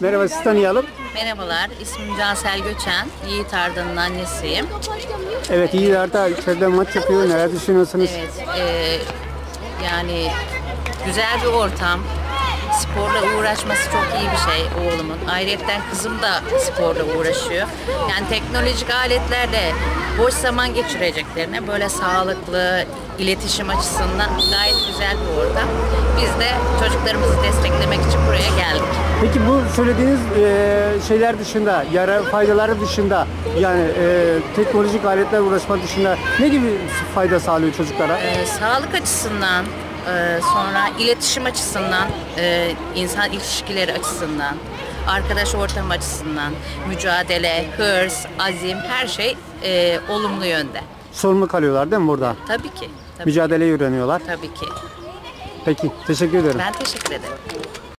Merhaba sizi tanıyalım. Merhabalar, ismim Cansel Göçen. Yiğit Arda'nın annesiyim. Evet iyi Arda içeride maç yapıyor. Neler düşünüyorsunuz? Evet, e, yani güzel bir ortam. Sporla uğraşması çok iyi bir şey oğlumun. Ayrıca kızım da sporla uğraşıyor. Yani teknolojik aletlerle boş zaman geçireceklerine böyle sağlıklı, iletişim açısından gayet güzel bir ortam. Biz de çocuklarımızı desteklemek için buraya geldik. Peki bu söylediğiniz e, şeyler dışında, yara faydaları dışında yani e, teknolojik aletler uğraşma dışında ne gibi fayda sağlıyor çocuklara? Ee, sağlık açısından, e, sonra iletişim açısından, e, insan ilişkileri açısından, arkadaş ortam açısından, mücadele, hırs, azim her şey e, olumlu yönde. Sorumlu kalıyorlar değil mi burada? Tabii ki. Tabii, Mücadeleyi öğreniyorlar. tabii ki. Peki teşekkür ederim. Ben teşekkür ederim.